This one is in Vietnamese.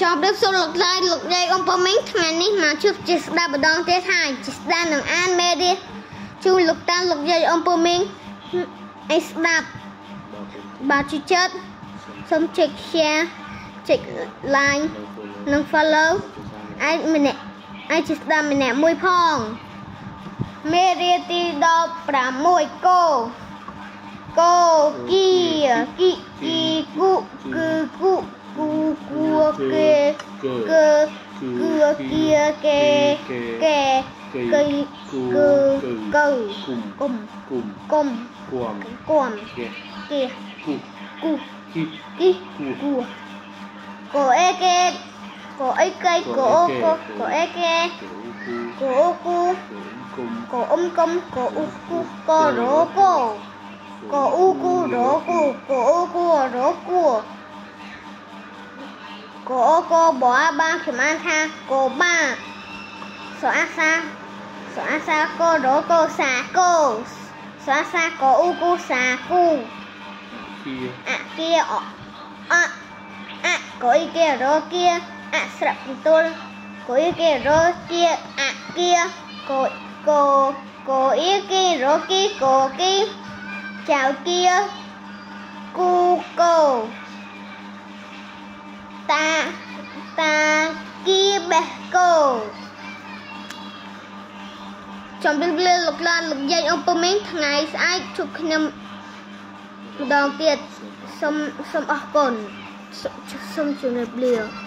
ចប់ដល់សូមលោកឡាយលោកយាយអំពើមីងថ្ងៃនេះមកជួបជាស្ដាប់ម្ដងទៀតហើយជាស្ដាប់នឹងអានមេរៀនជូនលោកតាលោកយាយអំពើមីងឲ្យស្ដាប់បាទជួយចិត្តសូមចុច share ចុច like និង follow អាចម្នាក់អាចជាស្ដាប់ម្នាក់មួយផងមេរៀនទី16គោគោគីគី kê cơ cưa kia kê kê cây cư cầu cùng cùng cùng cùng quòm quòm kìa cụ cụ kì cụ cổ e kê cổ e cây cổ cổ cổ e kê cổ cu cổ um cung cổ u cu cổ rỗ cổ cổ u cu rỗ cu. cổ u cu rỗ cu cô cô bỏ ba kiếm ăn tha. Cô ba. Xóa xa xóa xa cô đổ cô xà cô. Xóa xa cô u cô xà cô. À kia ọ à à cô y kia rô kia. À srập tôi. Cô y kia rô kia. À kia. Cô cô cô y kia rô kia cô kia. Chào kia. តាតាគីបេះកោចំពេលវេលាលោកឡានលោកយាយអំពើមីងថ្ងៃស្អែកជួបខ្ញុំម្ដងទៀតសូមសូមអរគុណសូមសូមជម្រាបលា